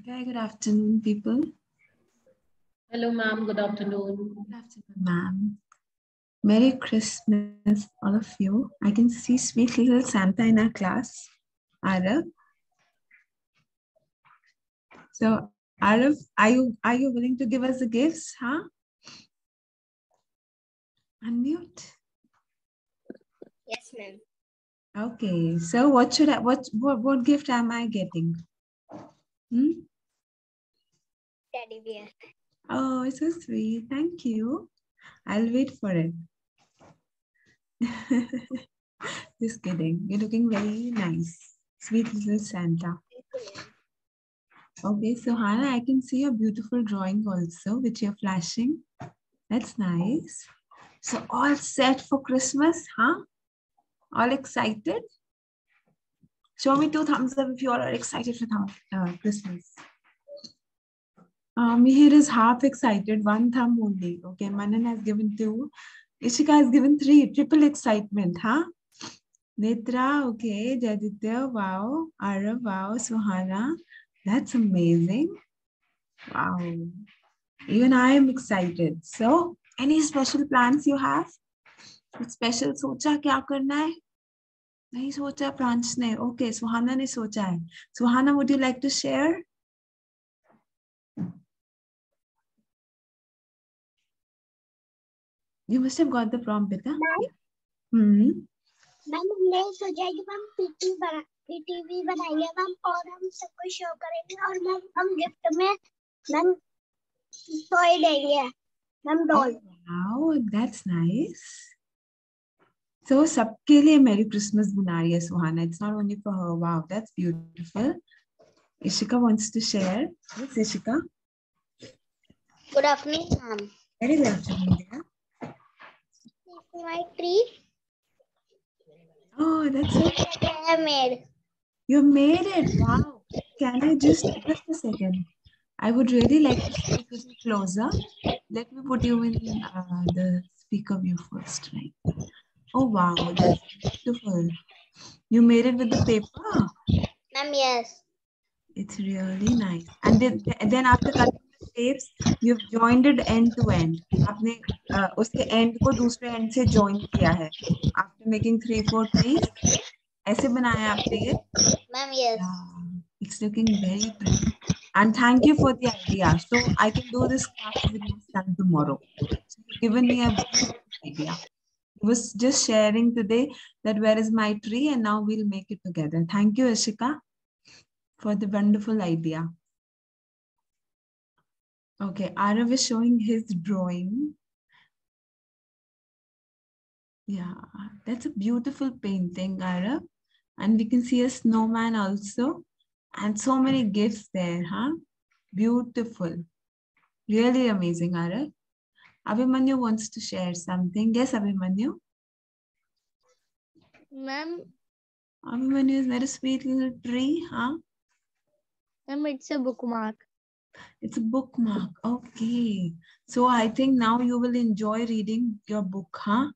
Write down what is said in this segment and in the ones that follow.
Okay, good afternoon, people. Hello, ma'am. Good afternoon. Good afternoon, ma'am. Merry Christmas, all of you. I can see sweet little Santa in our class, Arav. So, Arav, are you are you willing to give us the gifts, huh? Unmute. Yes, ma'am. Okay, so what should I what what, what gift am I getting? Hmm? Teddy bear. Oh, it's so sweet. Thank you. I'll wait for it. Just kidding. You're looking very nice. Sweet little Santa. Okay, so Hannah, I can see a beautiful drawing also, which you're flashing. That's nice. So all set for Christmas, huh? All excited? Show me two thumbs up if you all are excited for thumb, uh, Christmas. Um, here is half excited, one thumb only. Okay, Manan has given two. Ishika has given three, triple excitement, huh? Netra, okay. Jaditya, wow. Arav, wow. Suhana, that's amazing. Wow. Even I am excited. So, any special plans you have? कुछ special सोचा क्या करना है नहीं सोचा प्रांश ने okay सुहाना ने सोचा है Suhana would you like to share You must have got the prompt, Beta. Hmm. Ma'am हमने सोचा है कि मैम पीटी बना पीटी भी बनाएँगे मैम और हम सबको शो करेंगे और मैम हम गिफ्ट में मैम टॉय देंगे ma'am doll Wow, that's nice. So, सबके लिए Merry Christmas बना रही है Suhana. It's not only for her. Wow, that's beautiful. Ishika wants to share. Yes, Ishika. Good afternoon ma'am Very good afternoon, dear. my tree. Oh, that's it. I made. You made it. Wow. Can I just just a second? I would really like to speak with you closer. Let me put you in uh, the speaker view first, right? Oh wow, that's beautiful. You made it with the paper. Ma'am, yes. It's really nice. And then, then after cutting you've joined it end to end. आपने uh, उसके end को दूसरे end से join किया है. After making three four trees, ऐसे बनाया आपने ये. Ma'am yes Yeah, it's looking very pretty. And thank you for the idea. So I can do this class with my son tomorrow. So you've given me a beautiful idea. He was just sharing today that where is my tree and now we'll make it together. Thank you, Ashika, for the wonderful idea. Okay, Arav is showing his drawing. Yeah, that's a beautiful painting, Arav. And we can see a snowman also. And so many gifts there, huh? Beautiful. Really amazing, Arav. Abhimanyu wants to share something. Yes, Abhimanyu. Ma'am, Abhimanyu is very sweet little tree, huh? ma'am, it's a bookmark. It's a bookmark. Okay. So I think now you will enjoy reading your book, huh?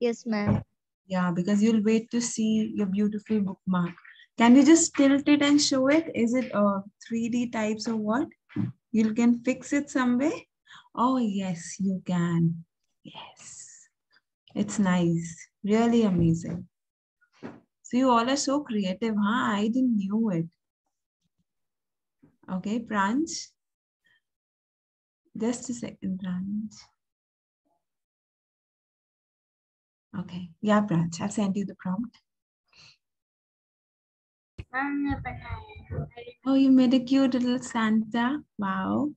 Yes, ma'am. Yeah, because you'll wait to see your beautiful bookmark. Can you just tilt it and show it? Is it uh, 3D types or what? You can fix it some way? Oh, yes, you can. Yes. It's nice. Really amazing. So you all are so creative, huh? I didn't knew it. Okay, branch. Just a second, branch. Okay, yeah, branch. I'll send you the prompt. Oh, you made a cute little Santa. Wow.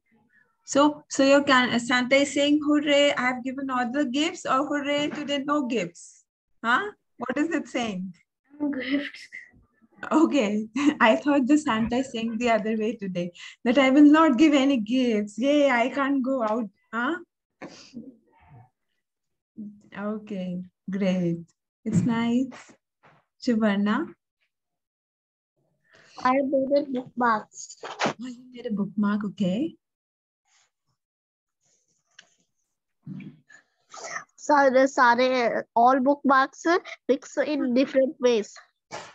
So, so your can uh, Santa is saying, "Hooray! I have given all the gifts," or "Hooray! Today no gifts." Huh? What is it saying? No gifts. Okay, I thought the Santa sang the other way today that I will not give any gifts. Yay, I can't go out. Huh? Okay, great. It's nice. Shivarna? I made a bookmark. Oh, you made a bookmark, okay. So the sare all bookmarks mix in different ways.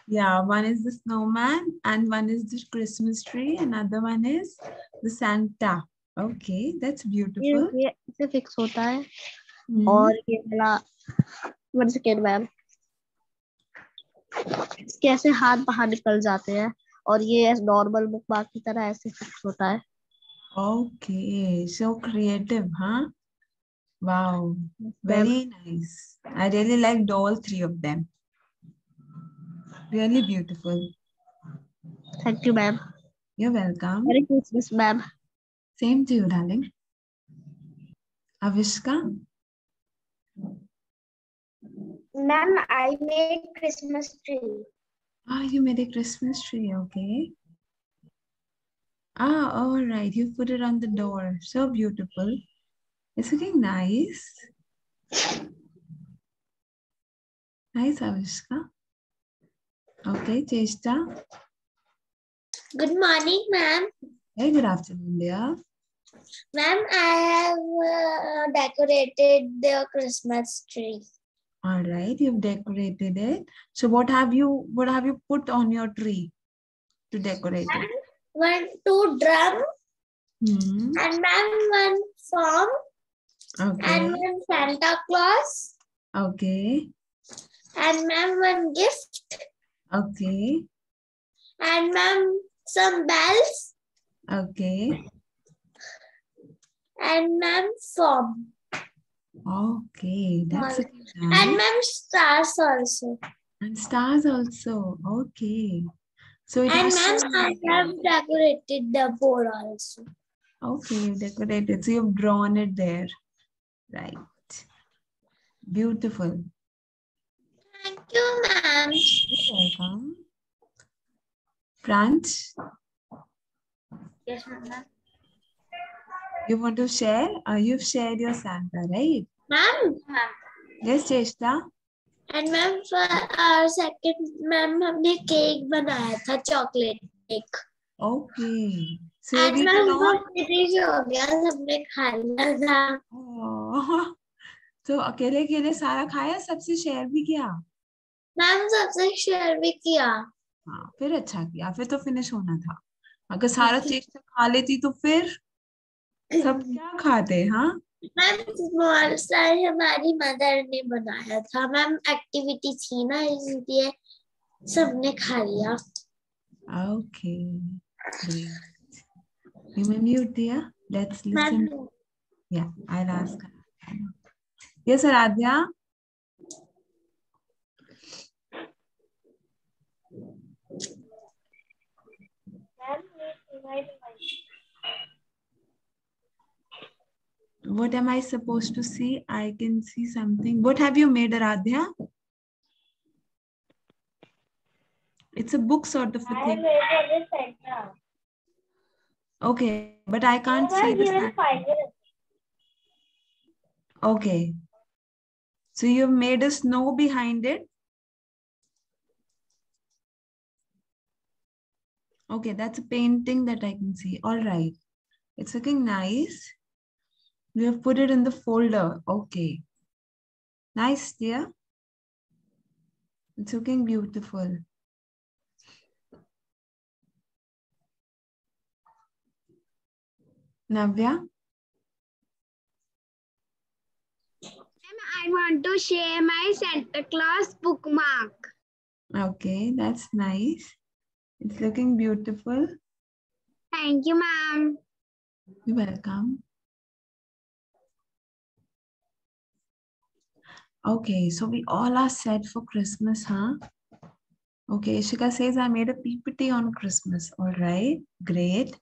Yeah, one is the snowman and one is the Christmas tree. Another one is the Santa. Okay, that's beautiful. ये इसे fix होता है Hmm. और ये वाला one second ma'am इसके हाथ बाहर निकल जाते हैं और ये नॉर्मल बुक मार्क की तरह ऐसे फिक्स होता है Okay, so creative, huh? Wow, very nice. I really liked all three of them. Really beautiful. Thank you, ma'am. You're welcome. Merry Christmas, ma'am. Same to you, darling. Avishka? Ma'am, I made Christmas tree. Ah, you made a Christmas tree, okay. Ah, all right. You put it on the door. So beautiful. It's looking nice. Nice, Avishka. Okay, Cheshta. Good morning, ma'am. Hey, good afternoon, dear. Ma'am, I have uh, decorated the Christmas tree. All right, you've decorated it. So what have you what have you put on your tree to decorate it? One, two drum, Hmm. and ma'am, one farm, Okay. and one Santa Claus, Okay. and ma'am, one gift, Okay. and ma'am, some bells, Okay. and ma'am, farm, Okay. That's and nice. ma'am, stars also. And stars also. Okay. So it And ma'am, I have decorated the board also. Okay, you decorated. So you've drawn it there. Right. Beautiful. Thank you, ma'am. You're welcome. Franz, Yes, ma'am. you want to share? Uh, you've shared your Santa, right? Ma'am, ma'am. Yes, Cheshta? And ma'am और second ma'am हमने cake बनाया था chocolate cake Okay. So and we ma'am वो all... finish हो गया सबने खा लिया था Oh. तो अकेले अकेले सारा खाया सबसे शेयर भी किया मैम सबसे शेयर भी किया हाँ फिर अच्छा किया फिर तो फिनिश होना था अगर सारा चीज़ से खा लेती तो फिर सब क्या खाते हाँ मैम स्मॉल साइज़ हमारी मदर ने बनाया था मैम एक्टिविटी थी ना इसलिए सबने खा लिया Okay, great. You may mute, dear. Let's ma'am listen. Yeah, I'll ask her. Yes, Aradhya. What am I supposed to see? I can see something. What have you made, Aradhya? It's a book sort of a I thing. made. Okay, but I can't see the sign. find it. Okay. So you've made a snow behind it. Okay, that's a painting that I can see. All right. It's looking nice. We have put it in the folder. Okay. Nice, dear. It's looking beautiful. Navya? I want to share my Santa Claus bookmark. Okay, that's nice. It's looking beautiful. Thank you, ma'am. You're welcome. Okay, so we all are set for Christmas, huh? Okay, Ishika says I made a PPT on Christmas. All right, great.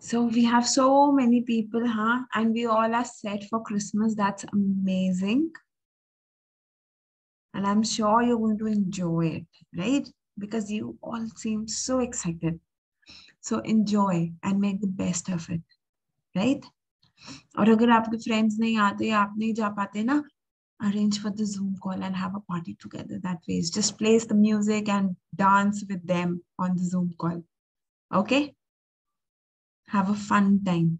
So we have so many people, huh? And we all are set for Christmas. That's amazing. And I'm sure you're going to enjoy it, right? Because you all seem so excited. So enjoy and make the best of it, right? और अगर आपके friends नहीं आते आप नहीं जा पाते ना arrange for the zoom call and have a party together that way just place the music and dance with them on the zoom call okay have a fun time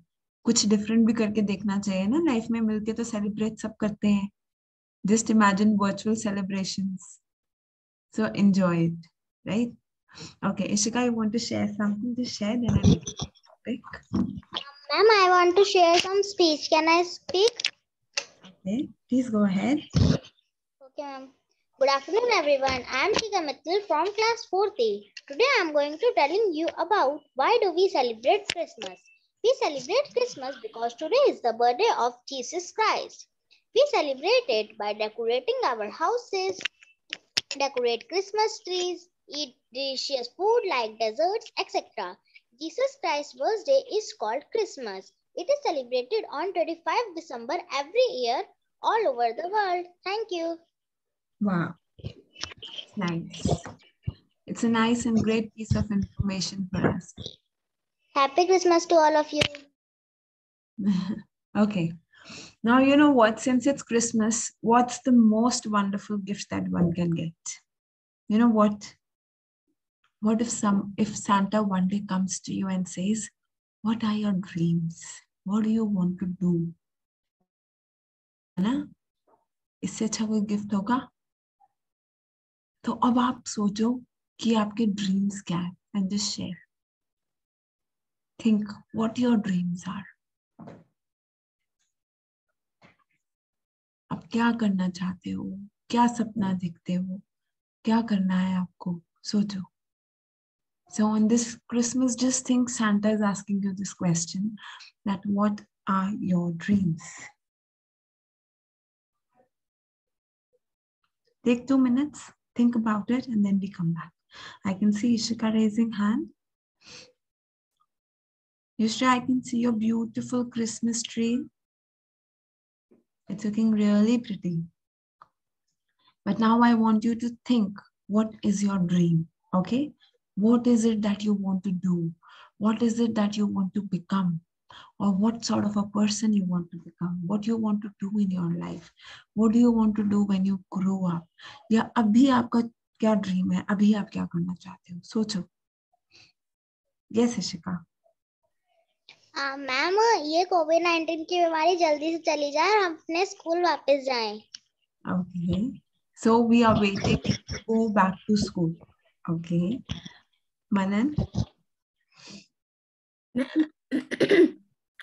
कुछ डिफरेंट भी करके देखना चाहिए ना लाइफ में मिलके तो celebrate सब करते हैं just imagine virtual celebrations. So enjoy it, right? Okay, Ishika, you want to share something to share? Then I'll take the topic. Ma'am, I want to share some speech. Can I speak? Okay, please go ahead. Okay, ma'am. Good afternoon, everyone. I am Shika Mittal from class 4th. Today, I am going to telling you about why do we celebrate Christmas. We celebrate Christmas because today is the birthday of Jesus Christ. We celebrate it by decorating our houses, decorate Christmas trees, eat delicious food like desserts, etc. Jesus Christ's birthday is called Christmas. It is celebrated on 25 December every year all over the world. Thank you. Wow, nice. It's a nice and great piece of information for us. Happy Christmas to all of you. okay. Now, you know what? Since it's Christmas, what's the most wonderful gift that one can get? You know what? What if some if Santa one day comes to you and says, What are your dreams? What do you want to do? है ना इससे अच्छा कोई gift होगा तो अब आप सोचो कि आपके ड्रीम्स क्या है and just share think what your dreams are आप क्या करना चाहते हो क्या सपना देखते हो क्या करना है आपको सोचो so on this christmas just think santa is asking you this question that what are your dreams take 2 minutes think about it and then we come back i can see ishika raising hand Yushra, I can see your beautiful Christmas tree. It's looking really pretty. But now I want you to think what is your dream? Okay. What is it that you want to do? What is it that you want to become? Or what sort of a person you want to become? What you want to do in your life? What do you want to do when you grow up? या अभी आपका क्या dream है अभी आप क्या करना चाहते हो सोचो यस शिका मैम ये कोविड नाइनटीन की बीमारी जल्दी से चली जाए और अपने स्कूल वापस जाएँ। So we are waiting to go back to school okay Manan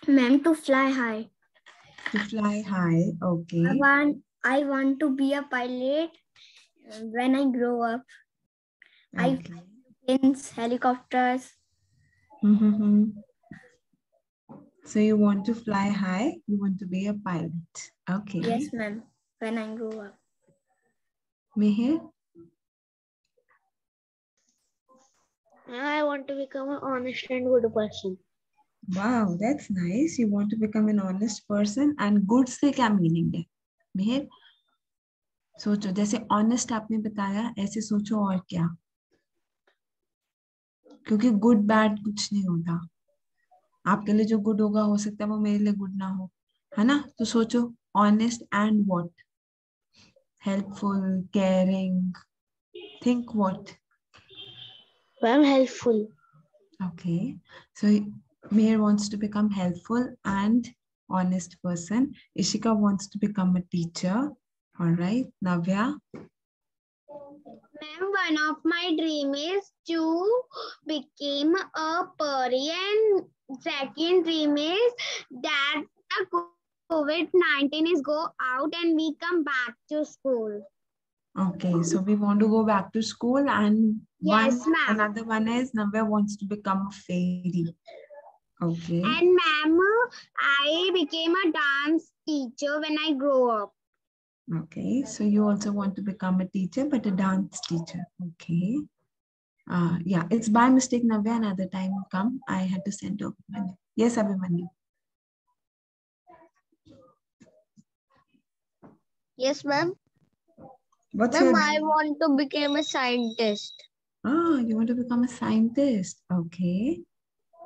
ma'am to fly high to fly high okay I want I want to be a pilot when I grow up I in helicopters hmm hmm So you want to fly high? You want to be a pilot. Okay. Yes, ma'am. When I grow up. Mihir? I want to become an honest and good person. Wow, that's nice. You want to become an honest person and good से क्या meaning है? मिहिर सोचो जैसे honest आपने बताया ऐसे सोचो और क्या क्योंकि good bad कुछ नहीं होता आपके लिए जो good होगा हो सकता है वो मेरे लिए good ना हो है ना तो सोचो honest and what helpful caring think what I'm helpful. Okay, so Meher wants to become helpful and honest person. Ishika wants to become a teacher. All right, Navya. Ma'am, one of my dream is to become a and second dream is that the COVID-19 is go out and we come back to school. Okay, so we want to go back to school, and Yes, one another one is Navya wants to become a fairy. Okay, And ma'am, I became a dance teacher when I grow up. okay. So you also want to become a teacher, but a dance teacher. Okay. Uh, yeah, it's by mistake, Navya. Another time come. I had to send to Abhimanyu. Yes, Abhimanyu. Yes, ma'am. What's your Ma'am, I want to become a scientist Oh, you want to become a scientist. Okay.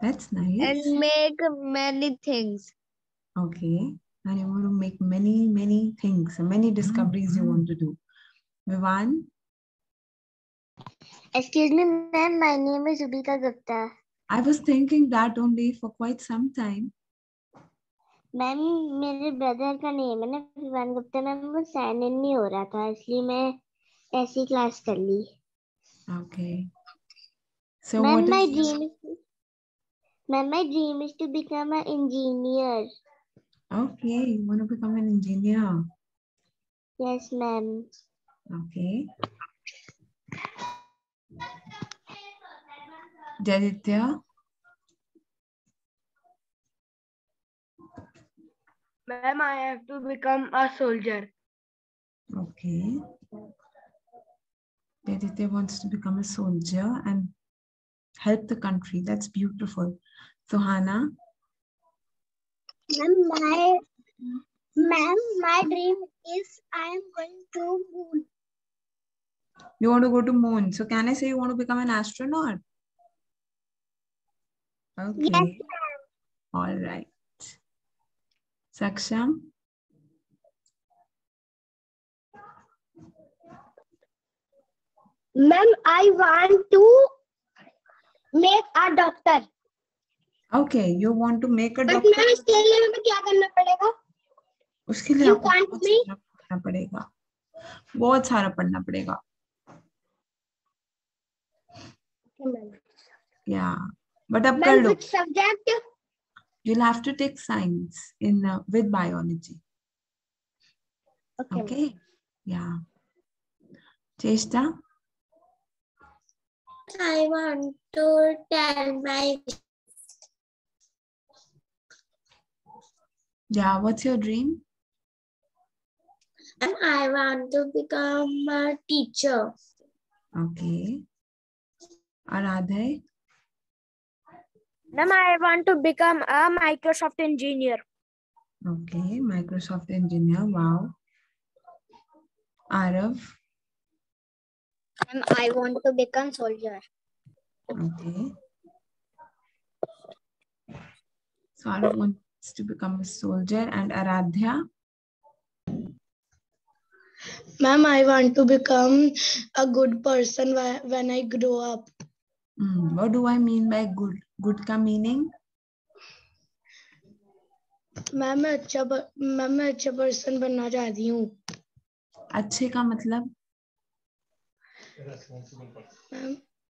That's nice. and make many things. Okay. And you want to make many, many things, many discoveries you want to do. Vivan, Excuse me, ma'am. My name is Ubika Gupta. I was thinking that only for quite some time. Ma'am मेरे brother का name है ना Vivaan Gupta ma'am वो sign in नहीं हो रहा था इसलिए मैं ऐसी क्लास कर ली Okay. So ma'am what my is your- dream ma'am my dream is to become a engineer Okay, you want to become an engineer. Yes ma'am Okay. Jaditya. Ma'am, I have to become a soldier. Okay. Jaditya wants to become a soldier and help the country. That's beautiful. Sohana. Ma'am, my, ma'am, my dream is I am going to you want to go to moon. So can I say you want to become an astronaut? Okay. Yes, All right. Saksham, ma'am I want to make a doctor okay, you want to make a but doctor. Ma'am इसके लिए हमें क्या करना पड़ेगा उसके लिए You आपको can't बहुत me? सारा पढ़ना पड़ेगा बहुत सारा पढ़ना पड़ेगा yeah. But up. kar lo subject? You'll have to take science in uh, with biology. Okay, okay? yeah. Cheshta? I want to tell my yeah what's your dream? And i want to become a teacher. Okay aradhay Ma'am, I want to become a Microsoft engineer. okay microsoft engineer wow arav And I want to become a soldier. okay so arav wants to become a soldier and aradhya Ma'am, I want to become a good person wh- when I grow up. Hmm, what do i mean by good good ka meaning ma'am मैं अच्छा ma'am मैं अच्छा person बनना चाहती हूँ अच्छे का मतलब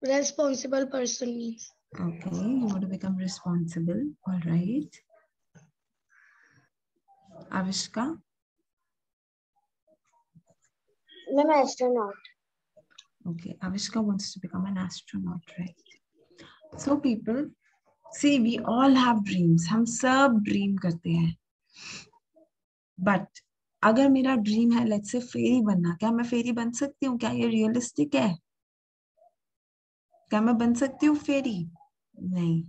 responsible person means Okay, you want to become responsible. All right. Avishka, I'm astronaut. Okay, Avishka wants to become an astronaut, right? So people, see, we all have dreams. हम सब dream करते हैं. But अगर मेरा dream है, let's say फेरी बनना, क्या मैं फेरी बन सकती हूँ? क्या ये realistic है? क्या मैं बन सकती हूँ फेरी? नहीं.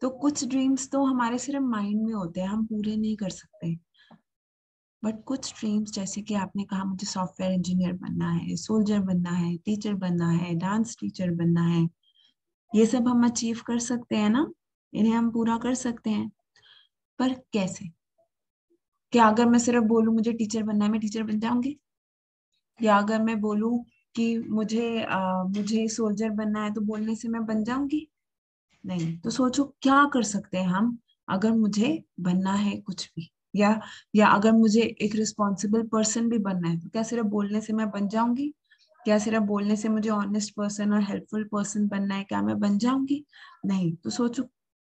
तो कुछ ड्रीम्स तो हमारे सिर्फ़ माइंड में होते हैं हम पूरे नहीं कर सकते बट कुछ ड्रीम्स जैसे कि आपने कहा मुझे सॉफ्टवेयर इंजीनियर बनना है सोल्जर बनना है टीचर बनना है डांस टीचर बनना है ये सब हम अचीव कर सकते हैं ना? इन्हें हम पूरा कर सकते हैं। पर कैसे? क्या अगर मैं सिर्फ़ बोलूँ मुझे टीचर बनना है मैं टीचर बन जाऊँगी? या अगर मैं बोलूँ कि मुझे आ, मुझे सोल्जर बनना है तो बोलने से मैं बन जाऊँगी? नहीं। तो सोचो क्या कर सकते हैं हम अगर मुझे बनना है कुछ भी? या या अगर मुझे एक रिस्पॉन्सिबल पर्सन भी बनना है तो क्या सिर्फ़ बोलने से मैं बन जाऊँगी? क्या सिर्फ़ बोलने से मुझे ऑनेस्ट पर्सन और हेल्पफुल पर्सन बनना है क्या मैं बन जाऊँगी? नहीं तो सोचो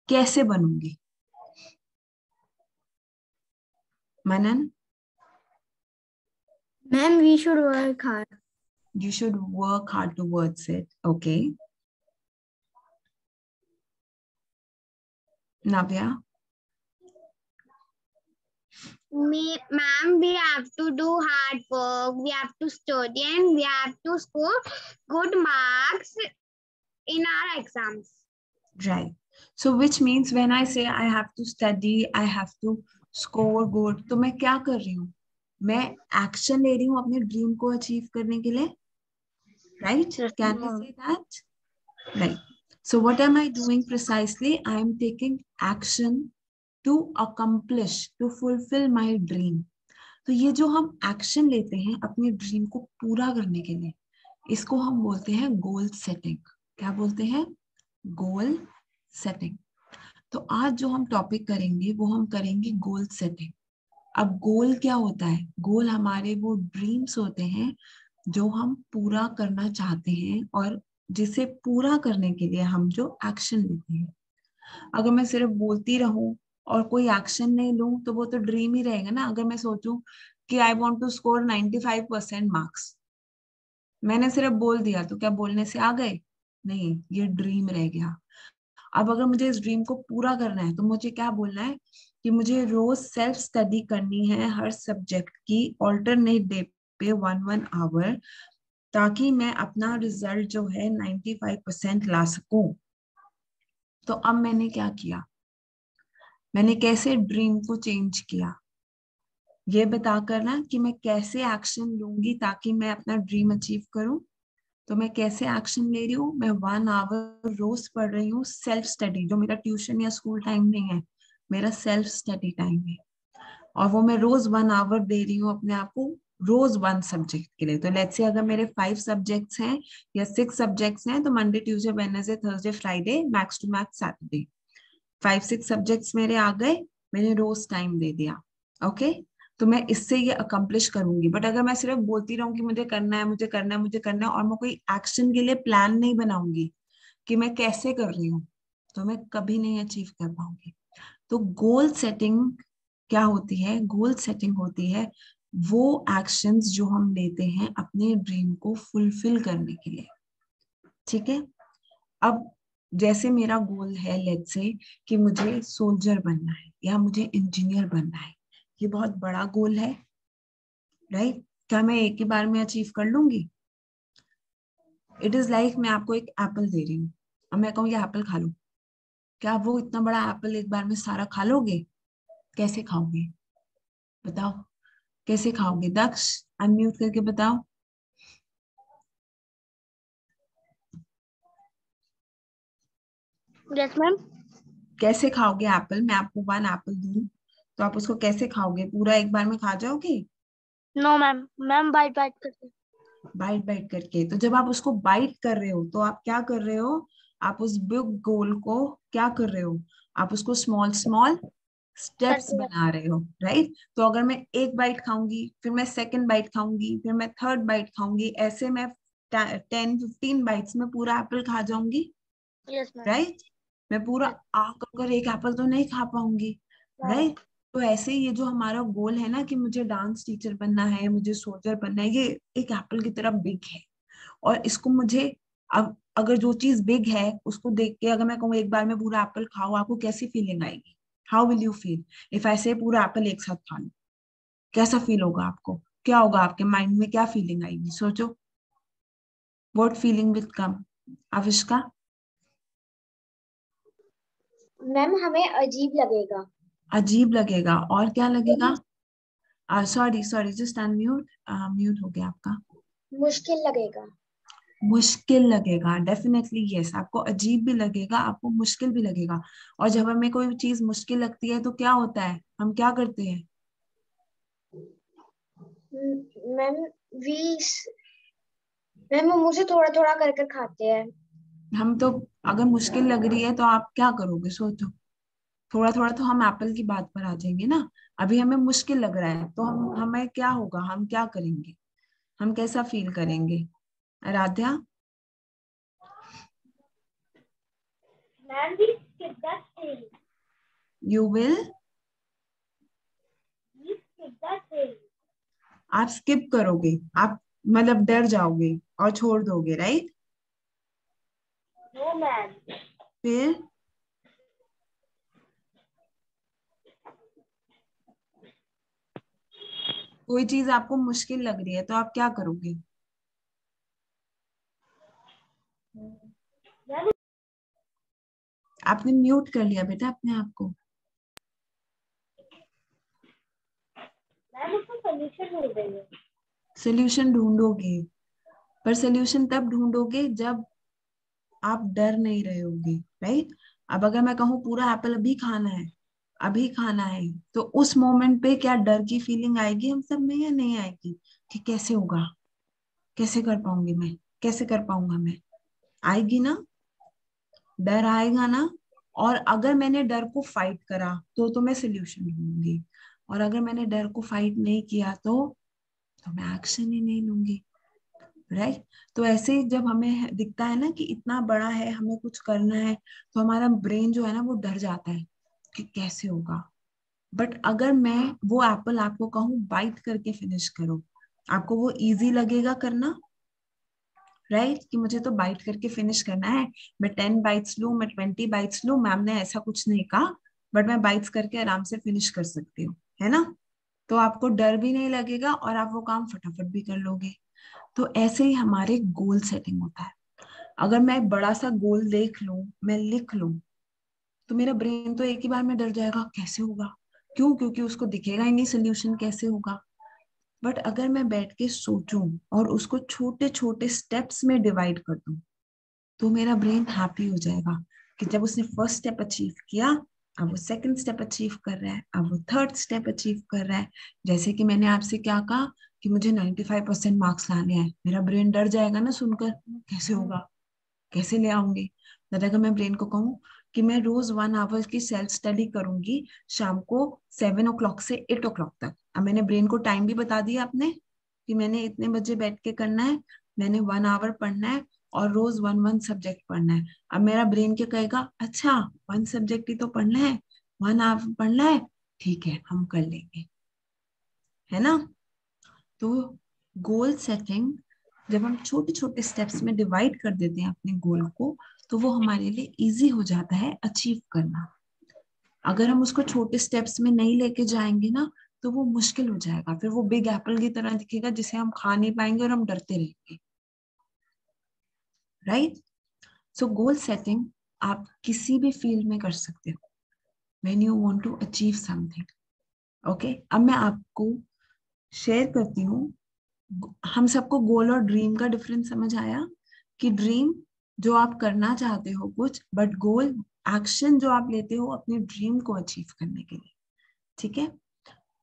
कैसे बनूँगी? मनन? Ma'am, we should work hard. you should work hard towards it okay? Navya? Me, ma'am, we have to do hard work. We have to study and we have to score good marks in our exams. Right. So which means when I say I have to study, I have to score good, तो मैं क्या कर रही हूँ मैं action ले रही हूँ अपने ड्रीम को अचीव करने के लिए right can I say that right so what am I doing precisely I am taking action to accomplish to fulfil my dream तो ये जो हम एक्शन लेते हैं अपने ड्रीम को पूरा करने के लिए, इसको हम बोलते हैं गोल सेटिंग क्या बोलते हैं? गोल सेटिंग तो आज जो हम टॉपिक करेंगे, वो हम करेंगे गोल सेटिंग अब गोल क्या होता है? गोल हमारे वो ड्रीम्स होते हैं जो हम पूरा करना चाहते हैं और जिसे पूरा करने के लिए हम जो एक्शन लेते हैं। अगर मैं सिर्फ़ बोलती रहूँ और कोई एक्शन नहीं लू तो वो तो ड्रीम ही रहेगा ना। अगर मैं सोचूं कि I want to score 95 percent marks मैंने सिर्फ़ बोल दिया तो क्या बोलने से आ गए? नहीं, ये ड्रीम रह गया। अब अगर मुझे इस ड्रीम को पूरा करना है तो मुझे क्या बोलना है कि मुझे रोज सेल्फ स्टडी करनी है हर सब्जेक्ट की ऑल्टरनेट डे पे वन वन आवर ताकि मैं अपना रिज़ल्ट जो है 95 परसेंट ला सकूँ। तो अब मैंने क्या किया? मैंने कैसे ड्रीम को चेंज किया? ये बताकर ना कि मैं कैसे एक्शन लूँगी ताकि मैं अपना ड्रीम अचीव करूँ? तो मैं कैसे एक्शन ले रही हूँ? मैं वन आवर रोज पढ़ रही हूँ सेल्फ स्टडी जो मेरा ट्यूशन या स्कूल टाइम नहीं है, मेरा सेल्फ स्टडी टाइम है। और वो मैं रोज वन आवर दे रही हूँ अपने आप को रोज वन सब्जेक्ट के लिए। तो लेट्स से अगर मेरे फाइव सब्जेक्ट्स हैं या सिक्स सब्जेक्ट्स हैं तो Monday Tuesday Wednesday Thursday Friday max to max Saturday five six subjects मेरे आ गए, मैंने रोज टाइम दे दिया ओके okay? तो मैं इससे ये अकम्प्लिश करूँगी। बट अगर मैं सिर्फ़ बोलती रहूँगी मुझे करना है, मुझे करना है, मुझे करना है, और मैं कोई एक्शन के लिए प्लान नहीं बनाऊँगी कि मैं कैसे कर रही हूँ तो मैं कभी नहीं अचीव कर पाऊँगी। तो गोल सेटिंग क्या होती है? गोल सेटिंग होती है वो एक्शंस जो हम लेते हैं अपने ड्रीम को फुलफिल करने के लिए। ठीक है? अब जैसे मेरा गोल है लेट से कि मुझे सोल्जर बनना है या मुझे इंजीनियर बनना है। ये बहुत बड़ा गोल है राइट क्या मैं एक ही बार में अचीव कर लूँगी? इट इज़ लाइक मैं आपको एक एप्पल दे रही हूँ। अब मैं कहूँ, ये एप्पल खा लो। क्या वो इतना बड़ा एप्पल एक बार में सारा खा लोगे? कैसे खाओगे? बताओ। कैसे खाओगे? दक्ष अनम्यूट करके बताओ। यस मैम कैसे खाओगे एप्पल मैं आपको वन एप्पल दूँ। तो आप उसको कैसे खाओगे? पूरा एक बार में खा जाओगे? No ma'am ma'am bite bite करके। बाइट बाइट करके। तो जब आप उसको बाइट कर रहे हो तो आप क्या कर रहे हो? आप उस बिग गोल को क्या कर रहे हो? आप उसको स्मॉल स्मॉल स्टेप्स बना रहे हो राइट तो अगर मैं एक बाइट खाऊँगी फिर मैं सेकंड बाइट खाऊँगी फिर मैं थर्ड बाइट खाऊँगी ऐसे मैं टेन फिफ्टीन बाइट्स में पूरा एप्पल खा जाऊँगी राइट मैं पूरा आकर एक एप्पल तो नहीं खा पाऊँगी राइट तो ऐसे ये जो हमारा गोल है ना कि मुझे डांस टीचर बनना है मुझे सोल्जर बनना है ये एक एप्पल की तरह बिग है। और इसको मुझे अब अगर जो चीज़ बिग है उसको देख के अगर मैं कहूँ एक बार में पूरा एप्पल खाओ आपको कैसी फीलिंग आएगी? How will you feel if ऐसे पूरा एप्पल एक साथ खा लो कैसा फील होगा आपको? क्या होगा आपके माइंड में क्या फीलिंग आएगी? सोचो। What feeling with come Avishka? Ma'am हमें अजीब लगेगा। अजीब लगेगा। और क्या लगेगा? Sorry sorry just unmute mute हो गया आपका। मुश्किल लगेगा। मुश्किल लगेगा डेफिनेटली यस yes. आपको अजीब भी लगेगा आपको मुश्किल भी लगेगा। और जब हमें कोई चीज़ मुश्किल लगती है तो क्या होता है? हम क्या करते हैं? मैम वी मैम मुझे थोड़ा थोड़ा कर कर खाते हैं। हम तो अगर मुश्किल लग रही है तो आप क्या करोगे? सोचो। थोड़ा थोड़ा तो हम एप्पल की बात पर आ जाएँगे ना। अभी हमें मुश्किल लग रहा है तो हम हमें क्या होगा? हम क्या करेंगे? हम कैसा फील करेंगे? आराध्या? यू विल आप स्किप करोगे। आप मतलब डर जाओगे और छोड़ दोगे राइट नो मैम फिर? कोई चीज़ आपको मुश्किल लग रही है तो आप क्या करोगे? आपने म्यूट कर लिया बेटा अपने आप को। सोल्यूशन ढूंढोगे। पर सोल्यूशन तब ढूंढोगे जब आप डर नहीं रहे होगे राइट अब अगर मैं कहूँ, पूरा एप्पल अभी खाना है, अभी खाना है तो उस मोमेंट पे क्या डर की फीलिंग आएगी हम सब में या नहीं आएगी? कि कैसे होगा? कैसे कर पाऊँगी मैं? कैसे कर पाऊँगा मैं? आएगी ना? डर आएगा ना? और अगर मैंने डर को फाइट करा तो तो मैं सोल्यूशन ढूंढूँगी। और अगर मैंने डर को फाइट नहीं किया तो तो मैं एक्शन ही नहीं लूँगी। राइट तो ऐसे जब हमें दिखता है ना कि इतना बड़ा है, हमें कुछ करना है तो हमारा ब्रेन जो है ना वो डर जाता है कि कैसे होगा? बट अगर मैं वो एप्पल आपको कहूँ बाइट करके फिनिश करो। आपको वो इजी लगेगा करना? Right right? कि मुझे तो बाइट करके फिनिश करना है। मैं टेन बाइट्स लू, मैं ट्वेंटी बाइट्स लू मैम ने ऐसा कुछ नहीं कहा बट मैं बाइट्स करके आराम से फिनिश कर सकती हूँ। है ना? तो आपको डर भी नहीं लगेगा और आप वो काम फटाफट भी कर लोगे। तो ऐसे ही हमारे गोल सेटिंग होता है। अगर मैं बड़ा सा गोल देख लू, मैं लिख लू तो मेरा ब्रेन तो एक ही बार में डर जाएगा, कैसे होगा? क्यों? क्योंकि उसको दिखेगा ही नहीं सोल्यूशन कैसे होगा। बट अगर मैं बैठ के सोचूं और उसको छोटे छोटे स्टेप्स में डिवाइड कर दूँ तो मेरा ब्रेन हैप्पी हो जाएगा कि जब उसने फ़र्स्ट स्टेप अचीव किया, अब वो सेकंड स्टेप अचीव कर रहा है, अब वो थर्ड स्टेप अचीव कर रहा है। जैसे कि मैंने आपसे क्या कहा कि मुझे 95 परसेंट मार्क्स लाने हैं। मेरा ब्रेन डर जाएगा ना सुनकर कैसे होगा? कैसे ले आऊँगी? अगर मैं ब्रेन को कहूँ कि मैं रोज वन आवर की सेल्फ स्टडी करूँगी शाम को सेवन ओ क्लॉक से एट ओ क्लॉक तक। अब मैंने ब्रेन को टाइम भी बता दिया आपने कि मैंने इतने बजे बैठ के करना है मैंने वन आवर पढ़ना है और रोज वन वन सब्जेक्ट पढ़ना है। अब मेरा ब्रेन क्या कहेगा? अच्छा वन सब्जेक्ट ही तो पढ़ना है वन आवर पढ़ना है ठीक है हम कर लेंगे। है ना? तो गोल सेटिंग जब हम छोटे छोटे स्टेप्स में डिवाइड कर देते हैं अपने गोल को तो वो हमारे लिए इजी हो जाता है अचीव करना। अगर हम उसको छोटे स्टेप्स में नहीं लेके जाएँगे ना तो वो मुश्किल हो जाएगा। फिर वो बिग एप्पल की तरह दिखेगा, जिसे हम खा नहीं पाएँगे और हम डरते रहेंगे। राइट सो गोल सेटिंग आप किसी भी फ़ील्ड में कर सकते हो। When you want to achieve something okay अब मैं आपको शेयर करती हूँ। हम सबको गोल और ड्रीम का डिफरेंस समझ आया कि ड्रीम जो आप करना चाहते हो कुछ बट गोल एक्शन जो आप लेते हो अपने ड्रीम को अचीव करने के लिए। ठीक है?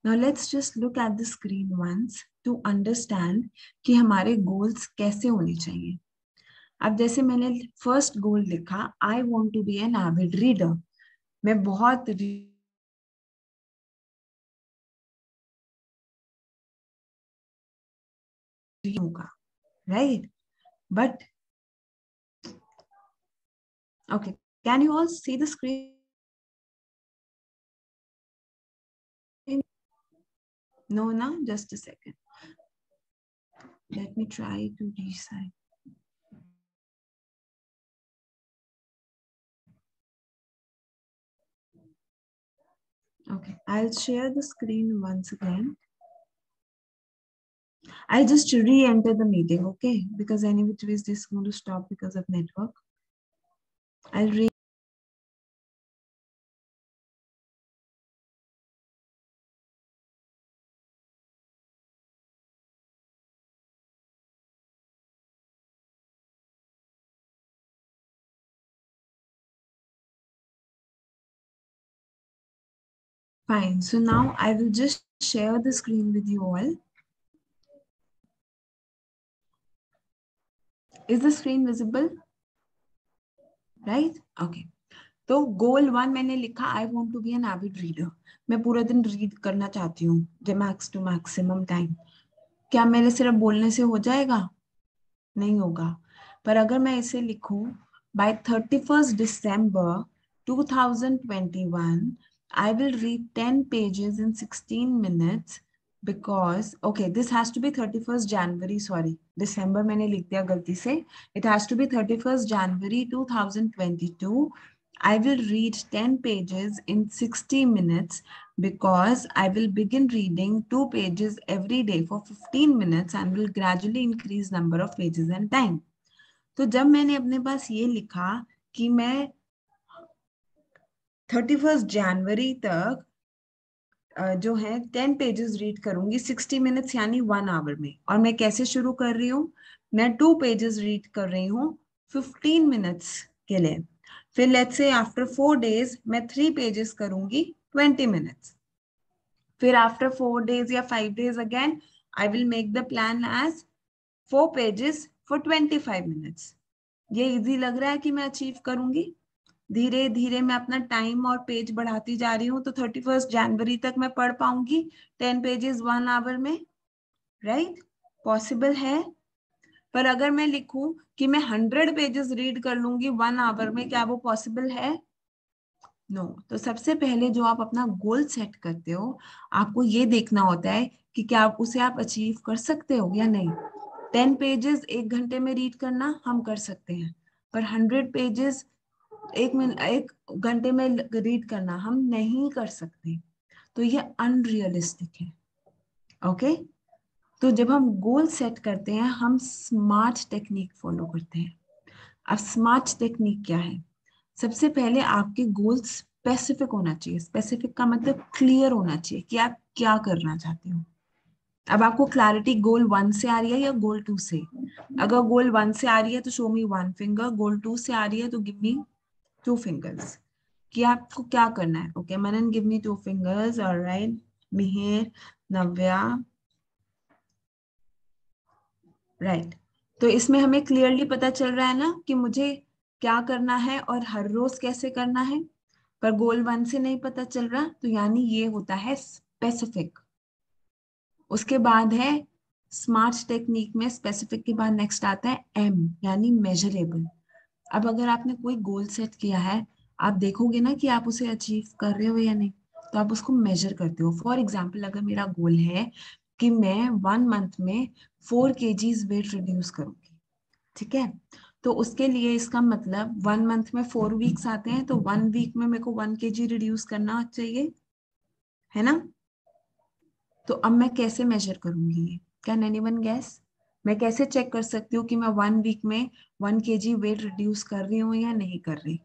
Now let's just look at the screen once to understand कि हमारे गोल्स कैसे होने चाहिए। अब जैसे मैंने फ़र्स्ट गोल लिखा I want to be an avid reader मैं बहुत होगा right but okay can you all see the screen no no just a second let me try to resize okay i'll share the screen once again I'll just re-enter the meeting, okay? Because anyway, this is going to stop because of network. I'll re Fine. So now I will just share the screen with you all. Is the screen visible? Right? Okay. तो goal one मैंने लिखा I want to be an avid reader मैं पूरा दिन read करना चाहती हूँ max to maximum time क्या मेरे सिर्फ़ बोलने से हो जाएगा नहीं होगा पर अगर मैं इसे लिखूं thirty first December 2021 I will read 10 pages in 16 minutes because okay this has to be thirty first January sorry December मैंने लिख दिया गलती से। It has to be thirty first January two thousand twenty two I will read ten pages in sixty minutes because I will begin reading two pages every day for fifteen minutes and will gradually increase number of pages end time तो जब मैंने अपने पास ये लिखा कि मैं thirty first जनवरी तक जो है टेन पेजेस रीड करूँगी सिक्सटी मिनट्स यानी वन आवर में। और मैं कैसे शुरू कर रही हूँ? मैं टू पेजेस रीड कर रही हूँ फिफ्टीन मिनट्स के लिए। फिर लेट्स से आफ्टर फोर डेज़ मैं थ्री पेजेस करूँगी ट्वेंटी मिनट्स फिर आफ्टर फोर डेज़ या five days again I will make the plan as four pages for twenty five minutes ये इजी लग रहा है कि मैं अचीव करूँगी? धीरे धीरे मैं अपना टाइम और पेज बढ़ाती जा रही हूँ तो थर्टी फ़र्स्ट जनवरी तक मैं पढ़ पाऊँगी टेन पेजेस वन आवर में राइट right? पॉसिबल है पर अगर मैं लिखूं कि मैं हंड्रेड पेजेस रीड कर लूँगी वन आवर में, क्या वो पॉसिबल है नो no. तो सबसे पहले जो आप अपना गोल सेट करते हो, आपको ये देखना होता है कि क्या आप उसे आप अचीव कर सकते हो या नहीं टेन पेजेस एक घंटे में रीड करना हम कर सकते हैं, पर हंड्रेड पेजेस एक मिनट एक घंटे में रीड करना, हम नहीं कर सकते। तो ये अनरियलिस्टिक है। ओके तो जब हम गोल सेट करते हैं, हम स्मार्ट टेक्निक फॉलो करते हैं। अब स्मार्ट टेक्निक क्या है? सबसे पहले आपके गोल स्पेसिफिक होना चाहिए। स्पेसिफिक का मतलब क्लियर होना चाहिए कि आप क्या करना चाहते हो। अब आपको क्लैरिटी गोल वन से आ रही है या गोल टू से? अगर गोल वन से आ रही है तो show me one finger goal two से आ रही है तो गिव मी टू फिंगर्स कि आपको क्या करना है? Okay Manan give me two fingers alright Mihir Navya right right. तो इसमें हमें क्लियरली पता चल रहा है ना कि मुझे क्या करना है और हर रोज कैसे करना है? पर गोल वन से नहीं पता चल रहा तो यानी ये होता है स्पेसिफिक उसके बाद है स्मार्ट टेक्निक में स्पेसिफिक के बाद नेक्स्ट आता है एम यानी मेजरेबल अब अगर आपने कोई गोल सेट किया है, आप देखोगे ना कि आप उसे अचीव कर रहे हो या नहीं तो आप उसको मेजर करते हो। फॉर एग्ज़ाम्पल अगर मेरा गोल है कि मैं वन मंथ में फोर के वेट रिड्यूस करूँगी, ठीक है? तो उसके लिए इसका मतलब वन मंथ में फोर वीक्स आते हैं तो वन वीक में मेरे को वन के रिड्यूस करना चाहिए, है ना? तो अब मैं कैसे मेजर करूँगी कैन एनी वन गैस मैं कैसे चेक कर सकती हूँ कि मैं वन वीक में वन के जी वेट रिड्यूस कर रही हूँ या नहीं कर रही?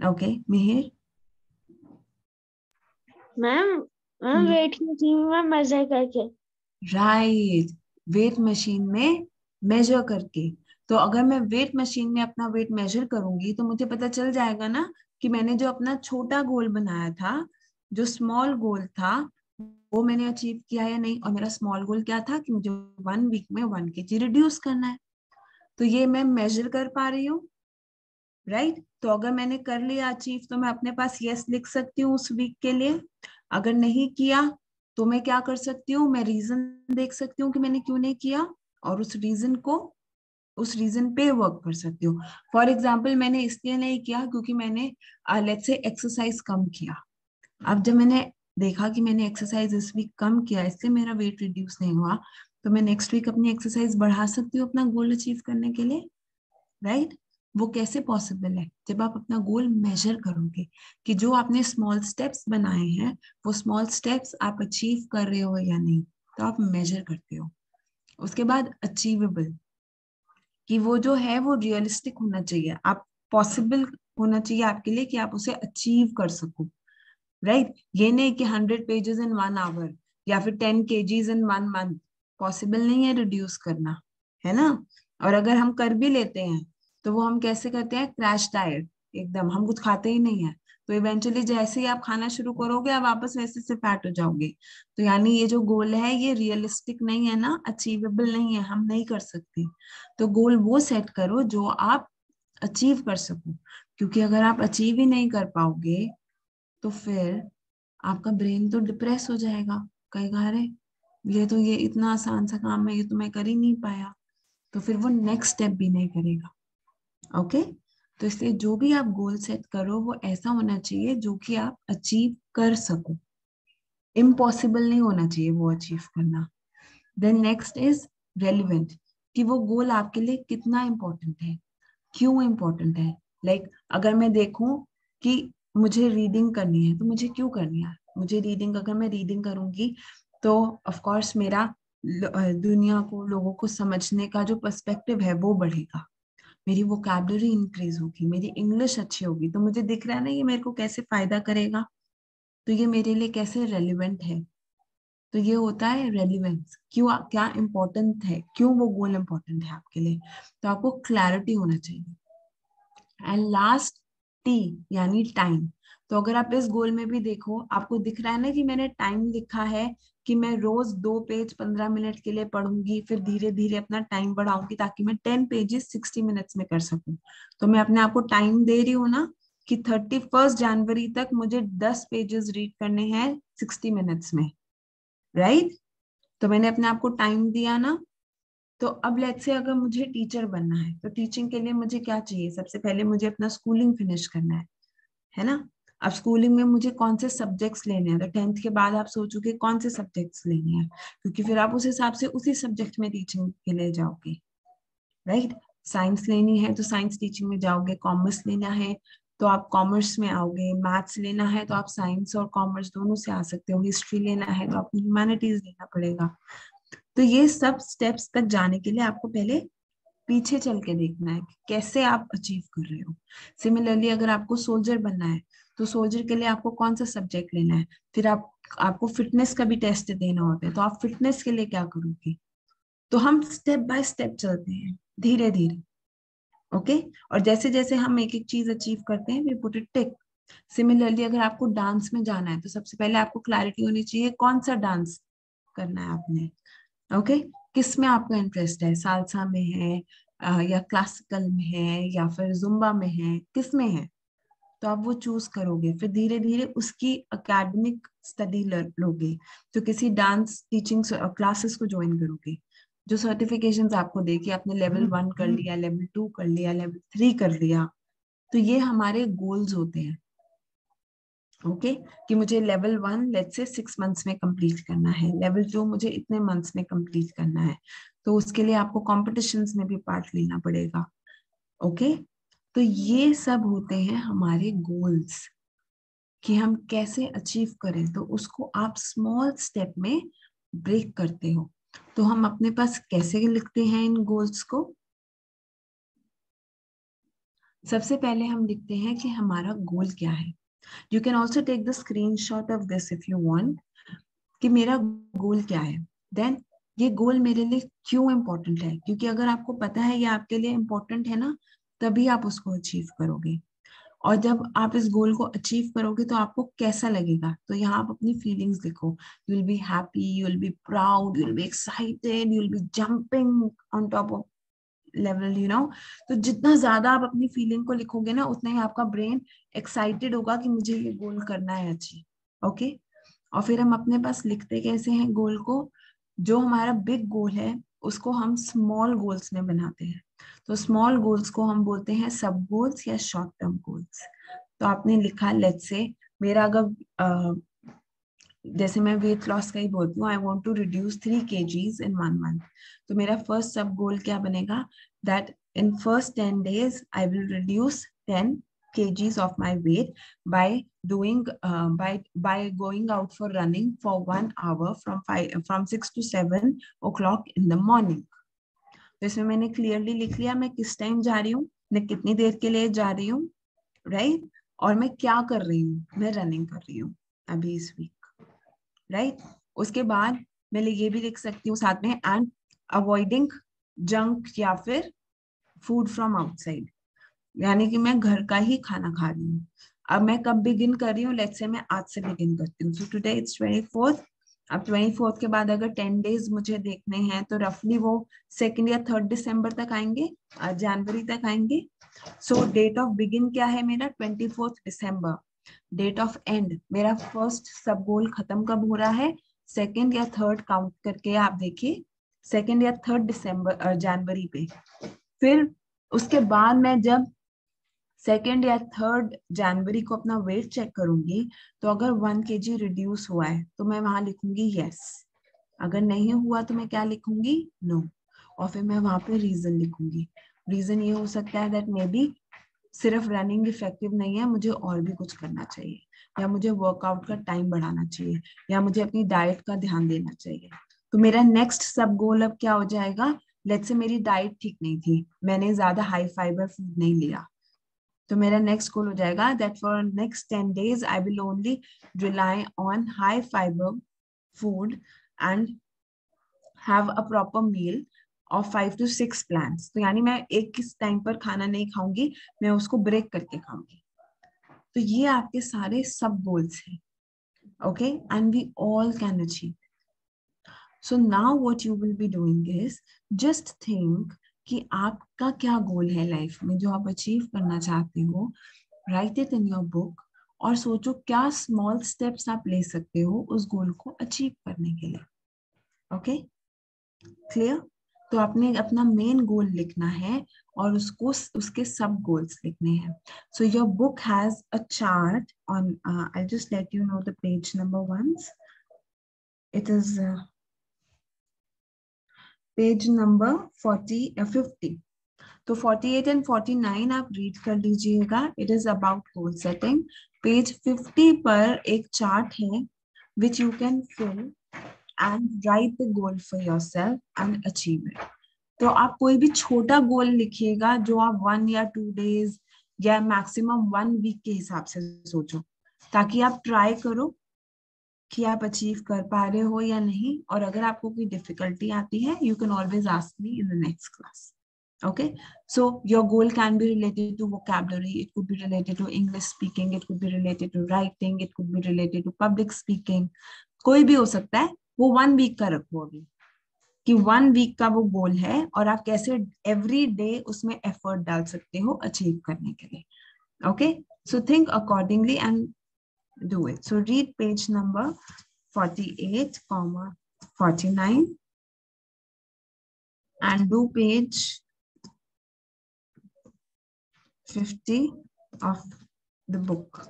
Okay Mihir ma'am ma'am weight machine में मेजर करके। राइट वेट मशीन में मेजर करके। तो अगर मैं वेट मशीन में अपना वेट मेजर करूँगी तो मुझे पता चल जाएगा ना कि मैंने जो अपना छोटा गोल बनाया था जो स्मॉल गोल था वो मैंने अचीव किया या नहीं? और मेरा स्मॉल गोल क्या था कि मुझे वन वीक में वन के जी रिड्यूस करना है। तो ये मैं मेजर कर पा रही हूँ राइट right? तो अगर मैंने कर लिया अचीव तो मैं अपने पास यस लिख सकती हूँ उस वीक के लिए। अगर नहीं किया तो मैं क्या कर सकती हूँ? मैं रीजन देख सकती हूँ कि मैंने क्यों नहीं किया और उस रीजन को, उस रीजन पे वर्क कर सकती हूँ। फॉर एग्ज़ाम्पल मैंने इसलिए नहीं किया क्योंकि मैंने लेट से एक्सरसाइज कम किया। अब जब मैंने देखा कि मैंने एक्सरसाइज इस वीक कम किया इसलिए मेरा वेट रिड्यूस नहीं हुआ तो मैं नेक्स्ट वीक अपनी एक्सरसाइज बढ़ा सकती हूँ अपना गोल अचीव करने के लिए? Right right? वो कैसे पॉसिबल है? जब आप अपना गोल मेजर करोगे कि जो आपने स्मॉल स्टेप्स बनाए हैं, वो स्मॉल स्टेप्स आप अचीव कर रहे हो या नहीं तो आप मेजर करते हो। उसके बाद अचीवेबल कि वो जो है, वो रियलिस्टिक होना चाहिए। आप पॉसिबल होना चाहिए आपके लिए कि आप उसे अचीव कर सको। राइट? ये नहीं कि hundred pages in one hour या फिर ten kgs in one month possible नहीं है रिड्यूस करना, है ना? और अगर हम कर भी लेते हैं तो वो हम कैसे करते हैं? क्रैश डाइट एकदम, हम कुछ खाते ही नहीं है। तो इवेंचुअली जैसे ही आप खाना शुरू करोगे, आप वापस वैसे से फैट हो जाओगे। तो यानी ये जो गोल है, ये रियलिस्टिक नहीं है ना? अचीवेबल नहीं है। हम नहीं कर सकते। तो गोल वो सेट करो जो आप अचीव कर सको। क्योंकि अगर आप अचीव ही नहीं कर पाओगे तो फिर आपका ब्रेन तो डिप्रेस हो जाएगा। कहेगा अरे ये तो ये इतना आसान सा काम है ये तो मैं कर ही नहीं पाया। तो फिर वो नेक्स्ट स्टेप भी नहीं करेगा। ओके तो इसलिए जो भी आप गोल सेट करो वो ऐसा होना चाहिए जो कि आप अचीव कर सको। इम्पॉसिबल नहीं होना चाहिए वो अचीव करना। देन नेक्स्ट इज़ रेलिवेंट कि वो गोल आपके लिए कितना इम्पोर्टेंट है क्यों इम्पोर्टेंट है? लाइक like, अगर मैं देखूँ कि मुझे रीडिंग करनी है तो मुझे क्यों करनी है? मुझे रीडिंग अगर मैं रीडिंग करूँगी तो ऑफकोर्स मेरा दुनिया को, लोगों को समझने का जो पर्सपेक्टिव है, वो बढ़ेगा। मेरी वोकेबलरी इंक्रीज होगी, मेरी इंग्लिश अच्छी होगी तो मुझे दिख रहा है ना, ये मेरे को कैसे फ़ायदा करेगा? तो ये मेरे लिए कैसे रेलिवेंट है? तो ये होता है रेलिवेंस क्यों, क्या इम्पोर्टेंट है? क्यों वो गोल इम्पोर्टेंट है आपके लिए? तो आपको क्लैरिटी होना चाहिए। एंड लास्ट टी, यानी टाइम तो अगर आप इस गोल में भी देखो, आपको दिख रहा है ना कि मैंने टाइम लिखा है कि मैं रोज दो पेज पंद्रह मिनट के लिए पढ़ूँगी, फिर धीरे धीरे अपना टाइम बढ़ाऊँगी ताकि मैं टेन पेजेस सिक्सटी मिनट्स में कर सकूँ तो मैं अपने आप को टाइम दे रही हूँ ना कि थर्टी फ़र्स्ट जनवरी तक मुझे दस पेजेस रीड करने हैं सिक्सटी मिनट्स में राइट right? तो मैंने अपने आप को टाइम दिया ना तो अब लेट्स से अगर मुझे टीचर बनना है तो टीचिंग के लिए मुझे क्या चाहिए? सबसे पहले मुझे अपना स्कूलिंग फिनिश करना है है ना? अब स्कूलिंग में मुझे कौन से सब्जेक्ट्स लेने हैं? तो टेंथ के बाद आप सोचोगे कौन से सब्जेक्ट्स लेने हैं? क्योंकि फिर आप उस हिसाब से उसी सब्जेक्ट में टीचिंग के लिए जाओगे राइट साइंस लेनी है तो साइंस टीचिंग में जाओगे कॉमर्स लेना है तो आप कॉमर्स में आओगे मैथ्स लेना है तो आप साइंस और कॉमर्स दोनों से आ सकते हो हिस्ट्री लेना है तो आपको ह्यूमैनिटीज लेना पड़ेगा। तो ये सब स्टेप्स तक जाने के लिए आपको पहले पीछे चल के देखना है कैसे आप अचीव कर रहे हो। सिमिलरली अगर आपको सोल्जर बनना है तो सोल्जर के लिए आपको कौन सा सब्जेक्ट लेना है? फिर आप, आपको फिटनेस का भी टेस्ट देना होता है तो आप फिटनेस के लिए क्या करोगे? तो हम स्टेप बाय स्टेप चलते हैं धीरे धीरे ओके और जैसे जैसे हम एक एक चीज़ अचीव करते हैं we put it tick similarly अगर आपको डांस में जाना है तो सबसे पहले आपको क्लैरिटी होनी चाहिए, कौन सा डांस करना है आपने? Okay okay? किसमें आपका इंटरेस्ट है? सालसा में है या क्लासिकल में है या फिर जुम्बा में है? किसमें है? तो आप वो चूज़ करोगे फिर धीरे धीरे उसकी अकेडमिक स्टडी लोगे। तो किसी डांस टीचिंग क्लासेस को ज्वाइन करोगे। जो सर्टिफिकेशन आपको दे कि आपने लेवल वन कर लिया लेवल टू कर लिया लेवल थ्री कर लिया। तो ये हमारे गोल्स होते हैं। Okay okay? कि मुझे level one latest six months में कंप्लीट करना है। लेवल टू मुझे इतने मंथ्स में कंप्लीट करना है। तो उसके लिए आपको कॉम्पिटिशन में भी पार्ट लेना पड़ेगा। Okay okay? तो ये सब होते हैं हमारे गोल्स कि हम कैसे अचीव करें। तो उसको आप स्मॉल स्टेप में ब्रेक करते हो। तो हम अपने पास कैसे लिखते हैं इन गोल्स को? सबसे पहले हम लिखते हैं कि हमारा गोल क्या है। You can also take the screenshot of this if you want कि मेरा गोल क्या है? देन ये गोल मेरे लिए क्यों इम्पोर्टेंट है? क्योंकि अगर आपको पता है ये आपके लिए इम्पोर्टेंट है ना, तभी आप उसको अचीव करोगे। और जब आप इस गोल को अचीव करोगे तो आपको कैसा लगेगा? तो यहाँ आप अपनी फीलिंग्स लिखो you will be happy you will be proud you will be excited you will be jumping on top of level you know तो जितना ज़्यादा आप अपनी फीलिंग को लिखोगे ना, उतना ही आपका ब्रेन एक्साइटेड होगा कि मुझे ये गोल करना है अचीव ओके okay? और फिर हम अपने पास लिखते कैसे हैं गोल को? जो हमारा बिग गोल है, उसको हम स्मॉल गोल्स में बनाते हैं। तो स्मॉल गोल्स को हम बोलते हैं सब गोल्स या शॉर्ट टर्म गोल्स तो आपने लिखा लेट से मेरा अगर जैसे मैं वेट लॉस का ही बोलती हूँ I want to reduce three kgs in one month तो मेरा फ़र्स्ट सब गोल क्या बनेगा? That in first ten days I will reduce ten kgs of my weight by doing uh, by by going out for running for one hour from five from six to seven o'clock in the morning. तो इसमें मैंने clearly लिख लिया मैं किस time जा रही हूँ? मैं कितनी देर के लिए जा रही हूँ? Right right? और मैं क्या कर रही हूँ? मैं रनिंग कर रही हूँ अभी इस वीक राइट right? उसके बाद मैं ये भी लिख सकती हूँ साथ में एंड अवॉइडिंग जंक या फिर फ़ूड फ्रॉम आउटसाइड यानी कि मैं घर का ही खाना खा रही हूँ। अब मैं कब बिगिन कर रही हूँ? लेट्स से मैं आज से बिगिन करती हूँ। So today it's twenty fourth अब ट्वेंटी फोर्थ के बाद अगर टेन डेज़ मुझे देखने हैं तो रफली वो सेकेंड या थर्ड दिसंबर तक आएँगे जनवरी तक आएँगे। सो डेट ऑफ़ बिगिन क्या है मेरा? Twenty fourth December date of end, मेरा फ़र्स्ट सब गोल खत्म कब हो रहा है? सेकेंड या थर्ड काउंट करके आप देखिए। सेकेंड या थर्ड दिसंबर जनवरी पे। फिर उसके बाद मैं जब सेकेंड या थर्ड जनवरी को अपना वेट चेक करूँगी तो अगर वन के जी रिड्यूस हुआ है तो मैं वहाँ लिखूँगी यस अगर नहीं हुआ तो मैं क्या लिखूँगी? No no. और फिर मैं वहाँ पे रीजन लिखूँगी। रीजन ये हो सकता है दैट मे बी सिर्फ़ रनिंग इफ़ेक्टिव नहीं है, मुझे और भी कुछ करना चाहिए। या मुझे वर्कआउट का टाइम बढ़ाना चाहिए, या मुझे अपनी डाइट का ध्यान देना चाहिए। तो मेरा नेक्स्ट सब गोल अब क्या हो जाएगा? लेट से मेरी डाइट ठीक नहीं थी, मैंने ज़्यादा हाई फाइबर फ़ूड नहीं लिया। तो मेरा नेक्स्ट गोल हो जाएगा that for next ten days I will only rely on high fibre food and have a proper meal of five to six plants तो यानी मैं एक किस टाइम पर खाना नहीं खाऊँगी, मैं उसको ब्रेक करके खाऊँगी। तो ये आपके सारे सब गोल्स हैं okay and we all can achieve so now what you will be doing is, just think कि आपका क्या गोल है लाइफ में, जो आप अचीव करना चाहते हो write it in your book और सोचो क्या स्मॉल स्टेप्स आप ले सकते हो उस गोल को अचीव करने के लिए ओके क्लियर तो आपने अपना मेन गोल लिखना है और उसको उसके सब गोल्स लिखने हैं। So your book has a chart on I just let you know the page number once it is page number forty fifty तो 48 एंड 49 आप रीड कर लीजिएगा। It is about goal setting page 50 पर एक chart है which you can fill and write the goal for yourself and achieve it तो आप कोई भी छोटा गोल लिखिएगा जो आप वन या टू डेज़ या मैक्सिमम वन वीक के हिसाब से सोचो, ताकि आप ट्राई करो कि आप अचीव कर पा रहे हो या नहीं, और अगर आपको कोई डिफिकल्टी आती है you can always ask me in the next class okay? So, your goal can be related to vocabulary, it could be related to english speaking, it could be related to writing, it could be related to public speaking, कोई भी हो सकता है वो one week का रखो अभी। कि वन वीक का वो गोल है और आप कैसे एवरी डे उसमें एफर्ट डाल सकते हो अचीव करने के लिए। Okay so think accordingly and do it so read page number forty eight comma forty nine and do page fifty of the book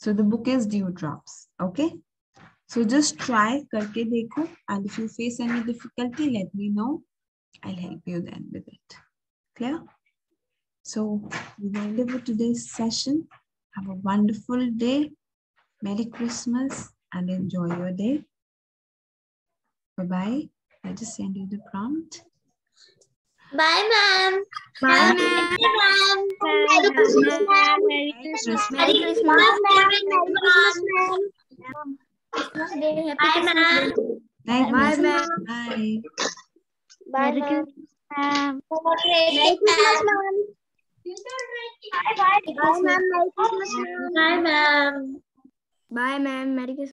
so the book is dew drops okay So just try karke dekho and if you face any difficulty, let me know. I'll help you then with it. Clear? So we will end with today's session. Have a wonderful day. Merry Christmas and enjoy your day. Bye-bye. I'll just send you the prompt. Bye, ma'am. Bye, ma'am. Merry Christmas, ma'am. Merry Christmas. Merry Christmas, ma'am. Merry Christmas, ma'am. Christmas Day. Happy Bye, Christmas ma'am. Day. Bye, Bye, Miss. ma'am. Bye. Bye, Merry ma'am. Christmas, ma'am. Merry Christmas, ma'am. Bye, bye. Bye, ma'am. Merry Christmas, ma'am. Bye, ma'am. Bye, ma'am. Merry Christmas.